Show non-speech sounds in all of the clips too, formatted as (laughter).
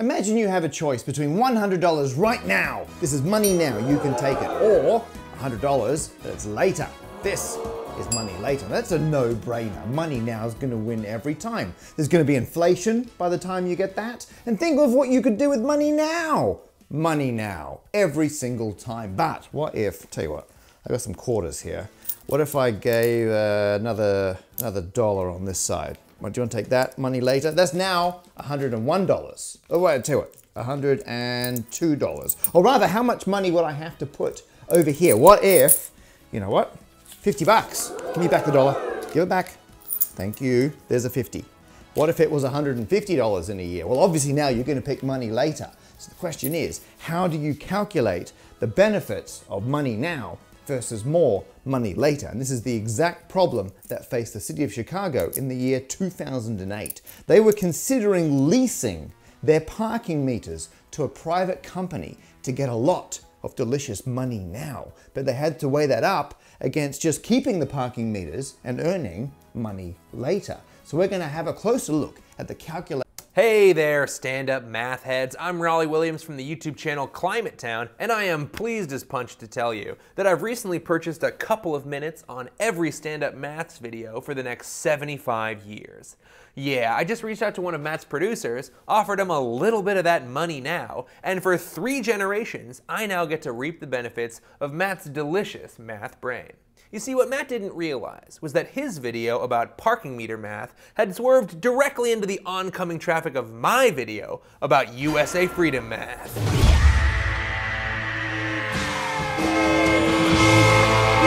Imagine you have a choice between $100 right now, this is money now, you can take it, or $100 but it's later. This is money later. That's a no-brainer. Money now is going to win every time. There's going to be inflation by the time you get that. And think of what you could do with money now. Money now, every single time. But what if, tell you what, I've got some quarters here. What if I gave uh, another, another dollar on this side? Do you want to take that money later? That's now $101. Oh, wait, I'll tell you what, $102. Or rather, how much money would I have to put over here? What if, you know what, 50 bucks. Give me back the dollar. Give it back. Thank you. There's a 50. What if it was $150 in a year? Well, obviously now you're going to pick money later. So the question is, how do you calculate the benefits of money now versus more money later. And this is the exact problem that faced the city of Chicago in the year 2008. They were considering leasing their parking meters to a private company to get a lot of delicious money now. But they had to weigh that up against just keeping the parking meters and earning money later. So we're going to have a closer look at the calculation Hey there, stand-up math heads. I'm Rollie Williams from the YouTube channel Climate Town, and I am pleased as punch to tell you that I've recently purchased a couple of minutes on every stand-up maths video for the next 75 years. Yeah, I just reached out to one of Matt's producers, offered him a little bit of that money now, and for three generations, I now get to reap the benefits of Matt's delicious math brain. You see, what Matt didn't realize was that his video about parking meter math had swerved directly into the oncoming traffic of my video about USA Freedom Math.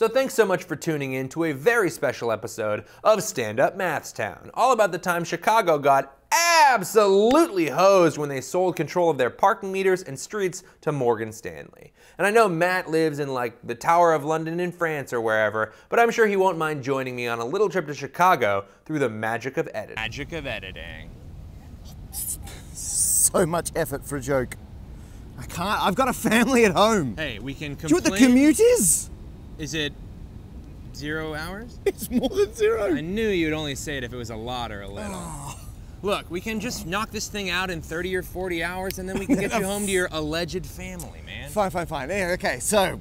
So thanks so much for tuning in to a very special episode of Stand Up Maths Town, all about the time Chicago got absolutely hosed when they sold control of their parking meters and streets to Morgan Stanley. And I know Matt lives in like the Tower of London in France or wherever, but I'm sure he won't mind joining me on a little trip to Chicago through the magic of editing. Magic of editing. So much effort for a joke. I can't, I've got a family at home. Hey, we can complain. Do you know what the commute is? Is it zero hours? It's more than zero. I knew you'd only say it if it was a lot or a little. Oh. Look, we can just knock this thing out in 30 or 40 hours and then we can get you (laughs) home to your alleged family, man. Fine, fine, fine. Yeah, okay, so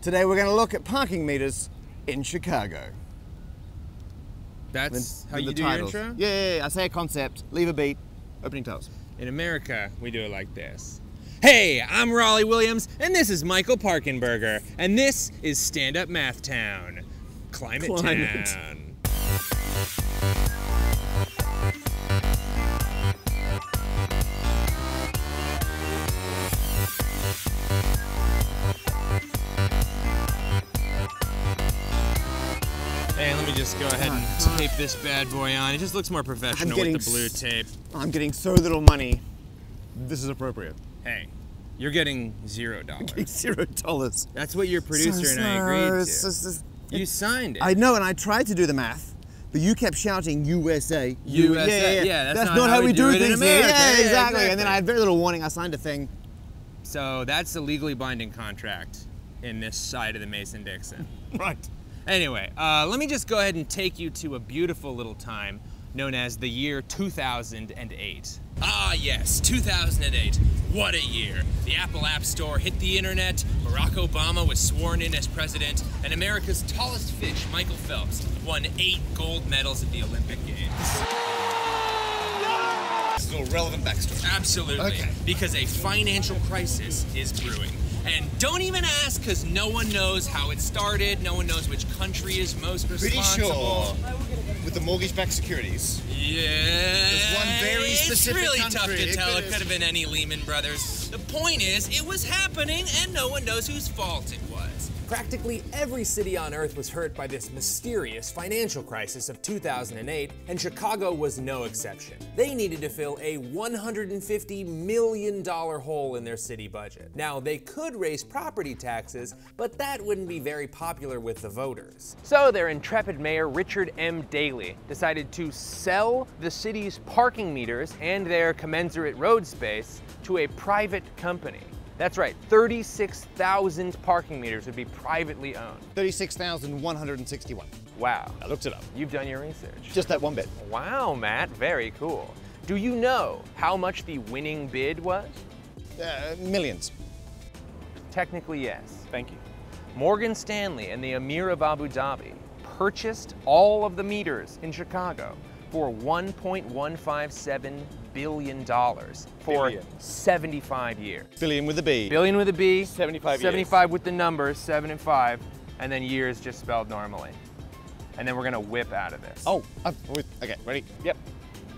today we're going to look at parking meters in Chicago. That's how you do titles. your intro? Yeah, yeah, yeah, I say a concept, leave a beat, opening titles. In America, we do it like this. Hey, I'm Rollie Williams, and this is Michael Parkenberger, and this is Stand Up Math Town. Climate, Climate. Town. This bad boy on. It just looks more professional with the blue tape. I'm getting so little money. This is appropriate. Hey, you're getting zero dollars. Zero dollars. That's what your producer so, and I agreed to. you signed it. I know, and I tried to do the math. But you kept shouting USA. USA. Yeah, yeah, yeah. that's, that's, not, not how, how, we do, do things here. Yeah, yeah, exactly. And then I had very little warning. I signed a thing. So that's a legally binding contract in this side of the Mason-Dixon. (laughs) right. Anyway, uh, let me just go ahead and take you to a beautiful little time known as the year 2008. Ah, yes, 2008. What a year. The Apple App Store hit the internet, Barack Obama was sworn in as president, and America's tallest fish, Michael Phelps, won eight gold medals at the Olympic Games. This is a relevant backstory. Absolutely. Okay. Because a financial crisis is brewing. And don't even ask, because no one knows how it started. No one knows which country is most responsible. Pretty sure with the mortgage-backed securities. Yeah. There's one very specific It's really country. tough to tell. It could have been any Lehman Brothers. The point is, it was happening, and no one knows whose fault it was. Practically every city on Earth was hurt by this mysterious financial crisis of 2008, and Chicago was no exception. They needed to fill a $150 million hole in their city budget. Now, they could raise property taxes, but that wouldn't be very popular with the voters. So their intrepid mayor, Richard M. Daley, decided to sell the city's parking meters and their commensurate road space to a private company. That's right, 36,000 parking meters would be privately owned. 36,161. Wow. I looked it up. You've done your research. Just that one bit. Wow, Matt, very cool. Do you know how much the winning bid was? Uh, millions. Technically, yes. Thank you. Morgan Stanley and the Emir of Abu Dhabi purchased all of the meters in Chicago for $1.157 billion for Billion. 75 years. Billion with a B. Billion with a B, 75 years. 75 with the numbers, 7 and 5, and then years just spelled normally. And then we're gonna whip out of this. Oh, I'm with, okay, ready? Yep.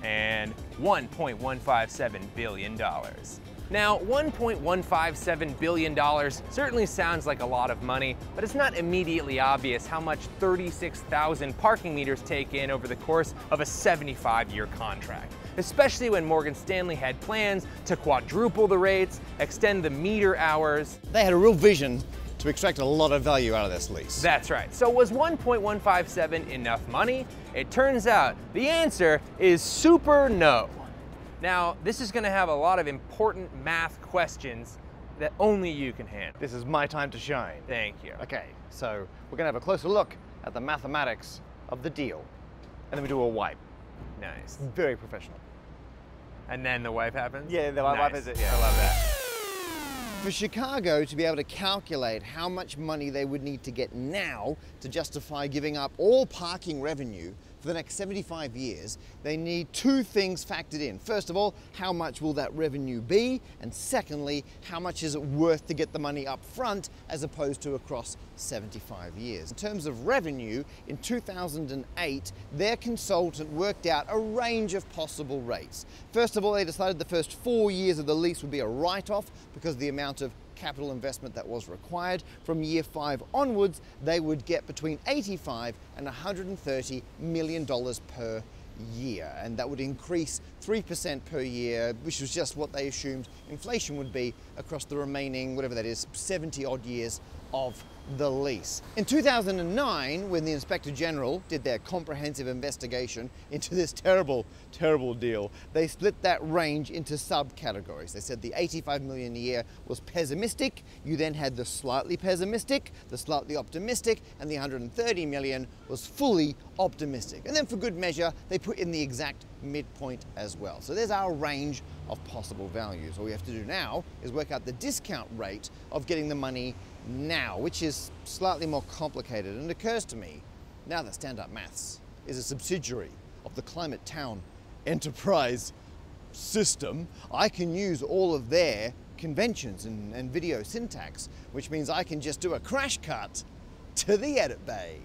and $1.157 billion. Now, $1.157 billion certainly sounds like a lot of money, but it's not immediately obvious how much 36,000 parking meters take in over the course of a 75-year contract. Especially when Morgan Stanley had plans to quadruple the rates, extend the meter hours, They had a real vision to extract a lot of value out of this lease. That's right. So was 1.157 enough money? It turns out the answer is super no. Now, this is going to have a lot of important math questions that only you can handle. this is my time to shine. Thank you. Okay, so we're gonna have a closer look at the mathematics of the deal. And then we do a wipe. Nice. Very professional. And then the wipe happens? Yeah, the wipe- wipe is it, yeah. I love that. For Chicago to be able to calculate how much money they would need to get now to justify giving up all parking revenue for the next 75 years, they need two things factored in. First of all, how much will that revenue be? And secondly, how much is it worth to get the money up front as opposed to across 75 years? In terms of revenue, in 2008, their consultant worked out a range of possible rates. First of all, they decided the first four years of the lease would be a write-off because of the amount of capital investment that was required. From year five onwards, they would get between 85 and 130 million dollars per year, and that would increase 3% per year, which was just what they assumed inflation would be across the remaining, whatever that is, 70 odd years of the lease. In 2009, when the Inspector General did their comprehensive investigation into this terrible, terrible deal, they split that range into subcategories. They said the 85 million a year was pessimistic, you then had the slightly pessimistic, the slightly optimistic, and the 130 million was fully optimistic. And then for good measure, they put in the exact midpoint as well. So there's our range of possible values. All we have to do now is work out the discount rate of getting the money now, which is slightly more complicated. And occurs to me now that Stand Up Maths is a subsidiary of the Climate Town Enterprise system, I can use all of their conventions and, and video syntax, which means I can just do a crash cut to the edit bay.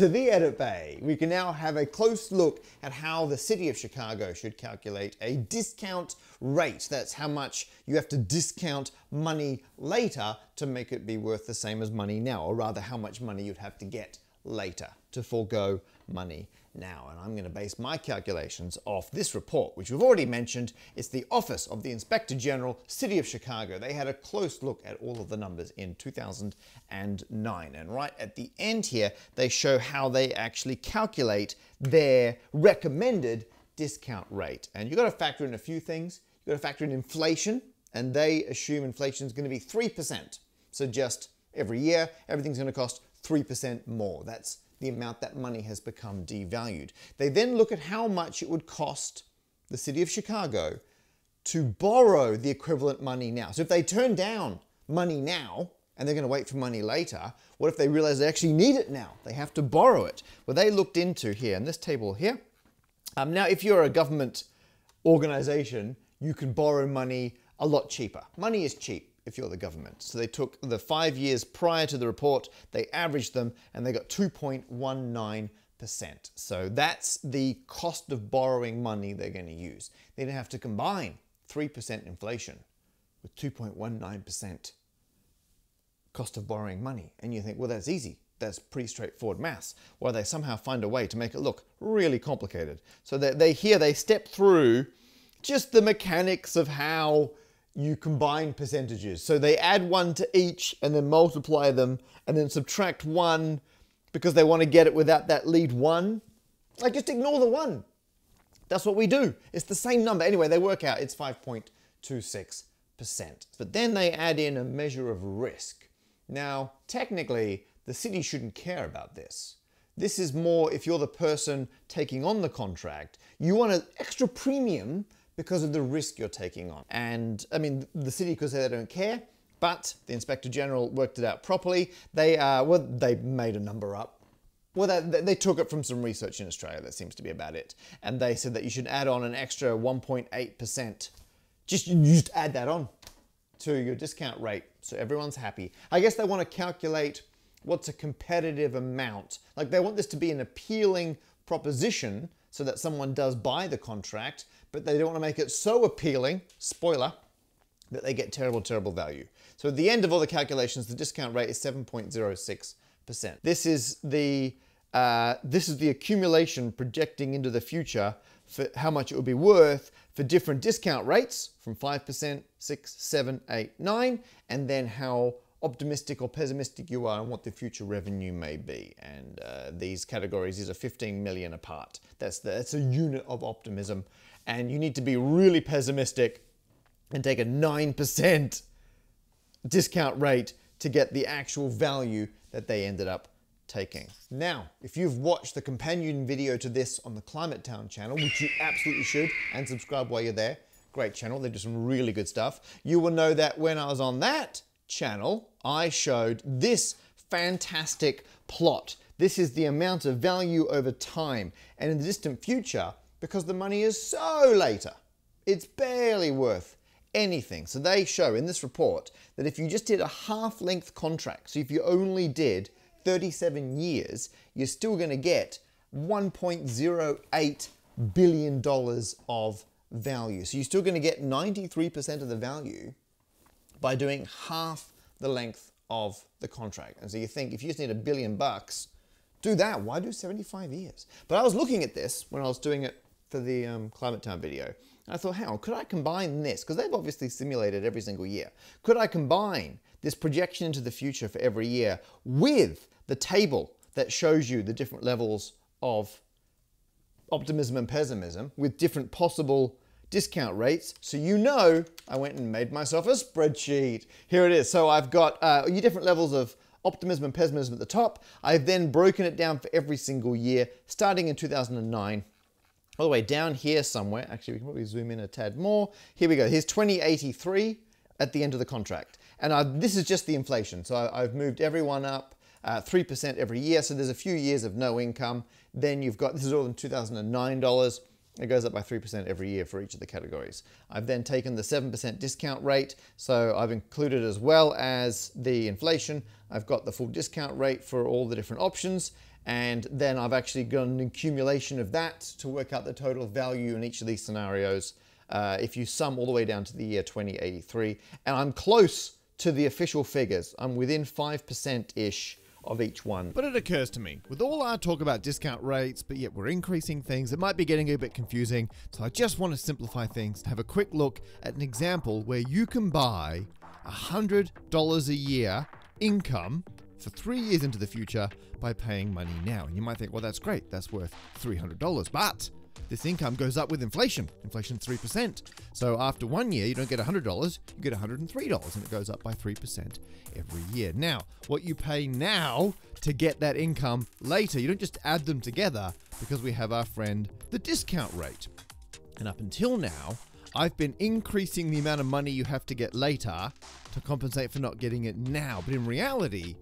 To the edit bay, we can now have a close look at how the city of Chicago should calculate a discount rate. That's how much you have to discount money later to make it be worth the same as money now, or rather, how much money you'd have to get later to forego money now. And I'm going to base my calculations off this report, which we've already mentioned. It's the Office of the Inspector General, City of Chicago. They had a close look at all of the numbers in 2009. And right at the end here, they show how they actually calculate their recommended discount rate. And you've got to factor in a few things. You've got to factor in inflation, and they assume inflation is going to be 3%. So just every year, everything's going to cost 3% more. That's the amount that money has become devalued. They then look at how much it would cost the city of Chicago to borrow the equivalent money now. So if they turn down money now and they're going to wait for money later, what if they realize they actually need it now? They have to borrow it. Well, they looked into here in this table here. Um, now, if you're a government organization, you can borrow money a lot cheaper. Money is cheap if you're the government. So they took the five years prior to the report, they averaged them, and they got 2.19%. So that's the cost of borrowing money they're going to use. They don't have to combine 3% inflation with 2.19% cost of borrowing money. And you think, well, that's easy. That's pretty straightforward maths. Well, they somehow find a way to make it look really complicated. So they here they step through just the mechanics of how you combine percentages. So they add one to each and then multiply them and then subtract one because they want to get it without that lead one. Like just ignore the one. That's what we do. It's the same number. Anyway, they work out it's 5.26%. But then they add in a measure of risk. Now, technically, the city shouldn't care about this. This is more if you're the person taking on the contract, you want an extra premium because of the risk you're taking on. And I mean, the city could say they don't care, but the Inspector General worked it out properly. They, uh, well, they made a number up. Well, they, they took it from some research in Australia. That seems to be about it. And they said that you should add on an extra 1.8%. Just, just add that on to your discount rate so everyone's happy. I guess they want to calculate what's a competitive amount. Like they want this to be an appealing proposition so that someone does buy the contract, but they don't want to make it so appealing, spoiler, that they get terrible, terrible value. So at the end of all the calculations, the discount rate is 7.06%. This is the uh, this is the accumulation projecting into the future for how much it would be worth for different discount rates from 5%, 6, 7, 8, 9, and then how optimistic or pessimistic you are and what the future revenue may be. And uh, these categories, these are 15 million apart. That's, the, that's a unit of optimism. And you need to be really pessimistic and take a 9% discount rate to get the actual value that they ended up taking. Now, if you've watched the companion video to this on the Climate Town channel, which you absolutely should, and subscribe while you're there, great channel, they do some really good stuff, you will know that when I was on that channel, I showed this fantastic plot. This is the amount of value over time. And in the distant future, because the money is so later, it's barely worth anything. So they show in this report that if you just did a half length contract, so if you only did 37 years, you're still going to get $1.08 billion of value. So you're still going to get 93% of the value by doing half the length of the contract. And so you think if you just need a billion bucks, do that. Why do 75 years? But I was looking at this when I was doing it for the um, Climate Town video. And I thought, hang on, could I combine this? Because they've obviously simulated every single year. Could I combine this projection into the future for every year with the table that shows you the different levels of optimism and pessimism with different possible discount rates. So you know, I went and made myself a spreadsheet. Here it is. So I've got uh, your different levels of optimism and pessimism at the top. I've then broken it down for every single year, starting in 2009 all the way down here somewhere. Actually, we can probably zoom in a tad more. Here we go. Here's 2083 at the end of the contract. And I, this is just the inflation. So I, have moved everyone up uh, 3% every year. So there's a few years of no income. Then you've got, this is all in 2009 dollars. It goes up by 3% every year for each of the categories. I've then taken the 7% discount rate, so I've included as well as the inflation. I've got the full discount rate for all the different options, and then I've actually got an accumulation of that to work out the total value in each of these scenarios. Uh, if you sum all the way down to the year 2083, and I'm close to the official figures. I'm within 5%-ish of each one. But it occurs to me, with all our talk about discount rates, but yet we're increasing things, it might be getting a bit confusing. So I just want to simplify things, have a quick look at an example where you can buy $100 a year income for three years into the future by paying money now. And you might think, well, that's great, that's worth $300. But this income goes up with inflation. Inflation's 3%. So after one year, you don't get $100, you get $103, and it goes up by 3% every year. Now, what you pay now to get that income later, you don't just add them together because we have our friend, the discount rate. And up until now, I've been increasing the amount of money you have to get later to compensate for not getting it now. But in reality,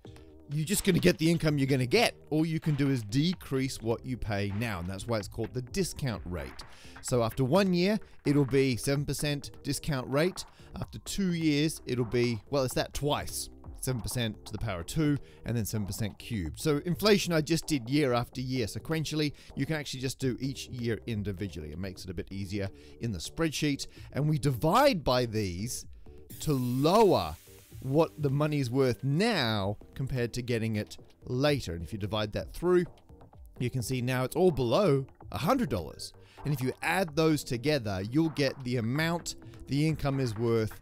you're just going to get the income you're going to get. All you can do is decrease what you pay now, and that's why it's called the discount rate. So after one year, it'll be 7% discount rate. After two years, it'll be, well, it's that twice. 7% to the power of 2 and then 7% cubed. So inflation I just did year after year sequentially. You can actually just do each year individually. It makes it a bit easier in the spreadsheet. And we divide by these to lower what the money's worth now compared to getting it later. And if you divide that through, you can see now it's all below $100. And if you add those together, you'll get the amount the income is worth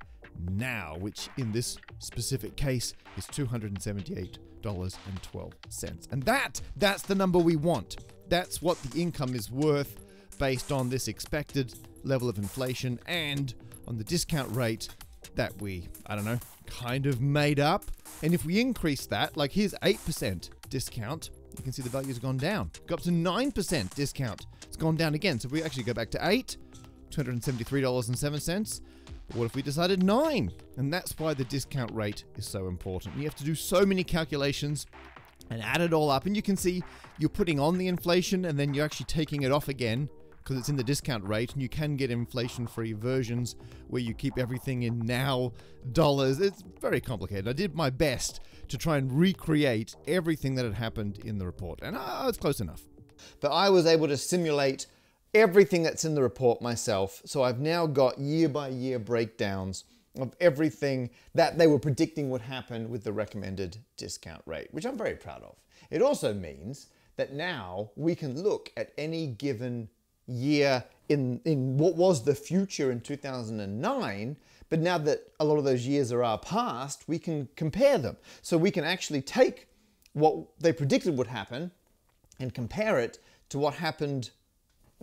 now, which in this specific case is $278.12. And that that's the number we want. That's what the income is worth based on this expected level of inflation and on the discount rate that we, I don't know, kind of made up. And if we increase that, like here's 8% discount, you can see the value's gone down. Go up to 9% discount. It's gone down again. So if we actually go back to 8, $273.07. What if we decided 9? And that's why the discount rate is so important. You have to do so many calculations and add it all up. And you can see you're putting on the inflation and then you're actually taking it off again because it's in the discount rate. And you can get inflation free versions where you keep everything in now dollars. It's very complicated. I did my best to try and recreate everything that had happened in the report. And uh, it's close enough. But I was able to simulate everything that's in the report myself. So I've now got year by year breakdowns of everything that they were predicting would happen with the recommended discount rate, which I'm very proud of. It also means that now we can look at any given year in, in what was the future in 2009, but now that a lot of those years are our past, we can compare them. So we can actually take what they predicted would happen and compare it to what happened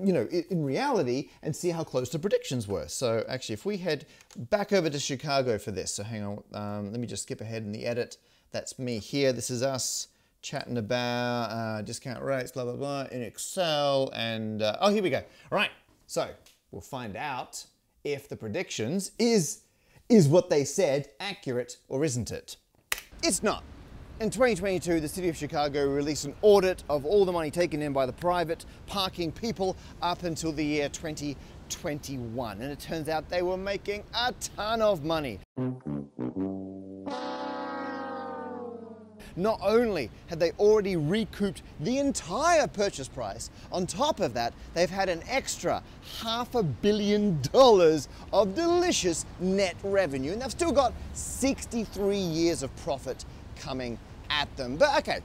you know, in reality and see how close the predictions were. So actually, if we head back over to Chicago for this, so hang on, um, let me just skip ahead in the edit. That's me here. This is us chatting about uh, discount rates, blah, blah, blah, in Excel. And, uh, oh, here we go. Right, so we'll find out if the predictions is, is what they said accurate or isn't it? It's not. In 2022, the City of Chicago released an audit of all the money taken in by the private parking people up until the year 2021. And it turns out they were making a ton of money. Not only had they already recouped the entire purchase price, on top of that, they've had an extra half a billion dollars of delicious net revenue. And they've still got 63 years of profit coming at them. But okay,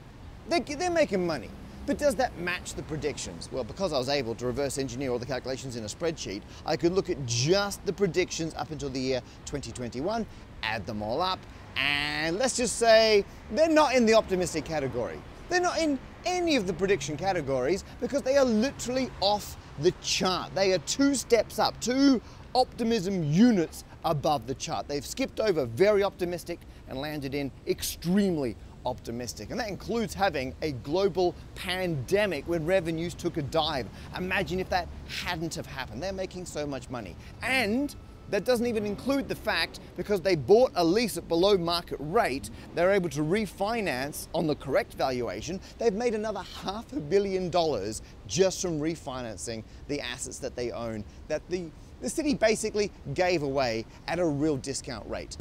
they're, they're making money. But does that match the predictions? Well, because I was able to reverse engineer all the calculations in a spreadsheet, I could look at just the predictions up until the year 2021, add them all up, and let's just say they're not in the optimistic category. They're not in any of the prediction categories because they are literally off the chart. They are two steps up, two optimism units above the chart. They've skipped over very optimistic and landed in extremely optimistic. And that includes having a global pandemic when revenues took a dive. Imagine if that hadn't have happened. They're making so much money. And that doesn't even include the fact because they bought a lease at below market rate, they're able to refinance on the correct valuation. They've made another half a billion dollars just from refinancing the assets that they own that the, the city basically gave away at a real discount rate.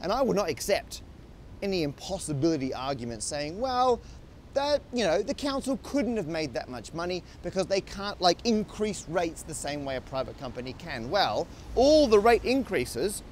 And I would not accept any impossibility argument saying, well, that, you know, the council couldn't have made that much money because they can't like increase rates the same way a private company can. Well, all the rate increases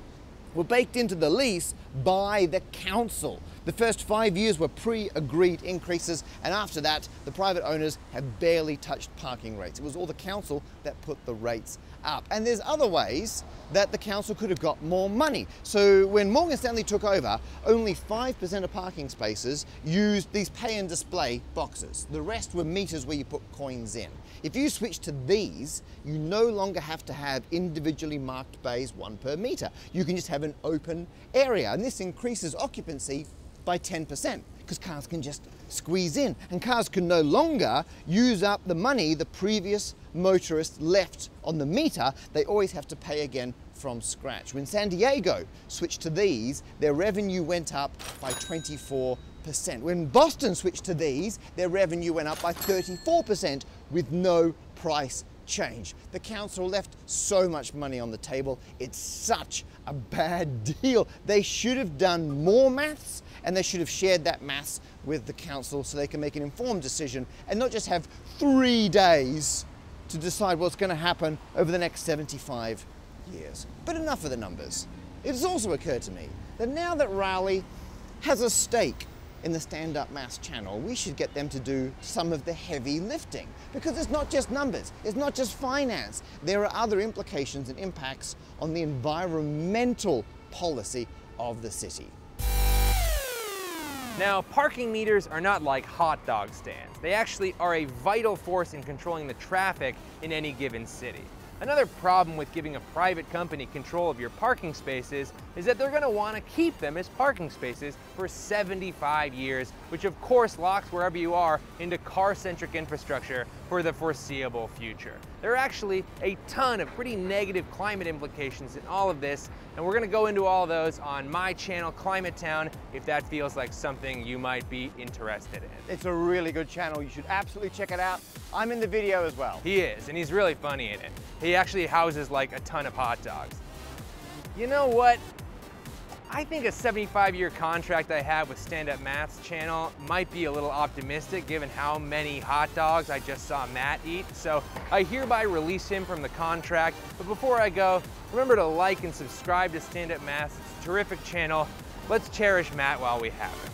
were baked into the lease by the council. The first five years were pre-agreed increases, and after that, the private owners have barely touched parking rates. It was all the council that put the rates up. And there's other ways that the council could have got more money. So when Morgan Stanley took over, only 5% of parking spaces used these pay and display boxes. The rest were meters where you put coins in. If you switch to these, you no longer have to have individually marked bays, one per meter. You can just have an open area, and this increases occupancy by 10% because cars can just squeeze in and cars can no longer use up the money the previous motorist left on the meter. They always have to pay again from scratch. When San Diego switched to these, their revenue went up by 24%. When Boston switched to these, their revenue went up by 34% with no price change. The council left so much money on the table. It's such a bad (laughs) deal. They should have done more maths and they should have shared that mass with the council so they can make an informed decision and not just have three days to decide what's going to happen over the next 75 years. But enough of the numbers. It has also occurred to me that now that Rollie has a stake in the Stand Up Maths channel, we should get them to do some of the heavy lifting. Because it's not just numbers, it's not just finance. There are other implications and impacts on the environmental policy of the city. Now, parking meters are not like hot dog stands. They actually are a vital force in controlling the traffic in any given city. Another problem with giving a private company control of your parking spaces that they're gonna wanna keep them as parking spaces for 75 years, which of course locks wherever you are into car-centric infrastructure for the foreseeable future. There are actually a ton of pretty negative climate implications in all of this, and we're gonna go into all those on my channel, Climate Town, if that feels like something you might be interested in. It's a really good channel. You should absolutely check it out. I'm in the video as well. He is, and he's really funny in it. He actually houses like a ton of hot dogs. You know what? I think a 75 year contract I have with Stand Up Maths channel might be a little optimistic given how many hot dogs I just saw Matt eat. So I hereby release him from the contract. But before I go, remember to like and subscribe to Stand Up Maths. Terrific channel. Let's cherish Matt while we have him.